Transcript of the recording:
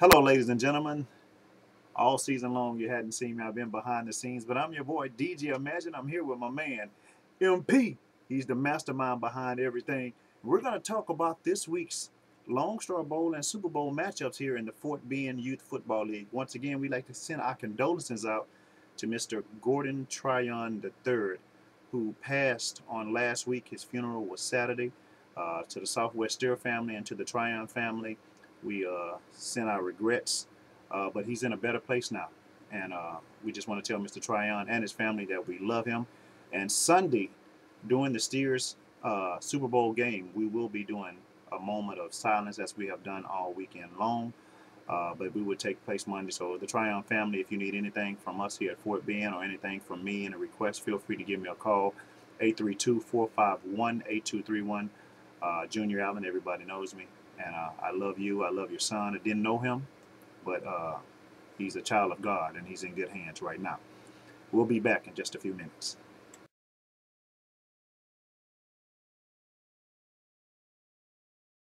Hello, ladies and gentlemen. All season long, you hadn't seen me. I've been behind the scenes, but I'm your boy, DJ Imagine. I'm here with my man, MP. He's the mastermind behind everything. We're going to talk about this week's Lone Star Bowl and Super Bowl matchups here in the Fort Bend Youth Football League. Once again, we'd like to send our condolences out to Mr. Gordon Tryon III, who passed on last week. His funeral was Saturday. Uh, to the Southwest Steer family and to the Tryon family, we uh, send our regrets. Uh, but he's in a better place now. And uh, we just want to tell Mr. Tryon and his family that we love him. And Sunday, during the Steers uh, Super Bowl game, we will be doing a moment of silence as we have done all weekend long. Uh, but we would take place Monday. So the Tryon family, if you need anything from us here at Fort Bend or anything from me in a request, feel free to give me a call, 832-451-8231. Uh, Juneya Allen, everybody knows me. And uh, I love you. I love your son. I didn't know him, but uh, he's a child of God and he's in good hands right now. We'll be back in just a few minutes.